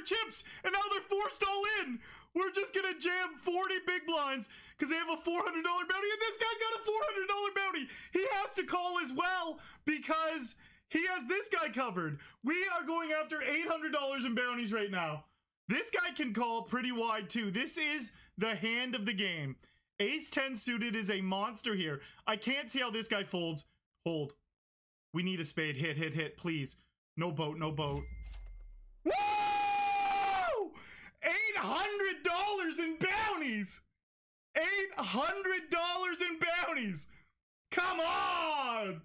their chips, and now they're forced all in. We're just gonna jam 40 big blinds because they have a $400 bounty, and this guy's got a $400 bounty. He has to call as well because he has this guy covered. We are going after $800 in bounties right now. This guy can call pretty wide too. This is the hand of the game. Ace 10 suited is a monster here. I can't see how this guy folds. Hold. We need a spade. Hit, hit, hit, please. No boat, no boat. $800 in bounties! $800 in bounties! Come on!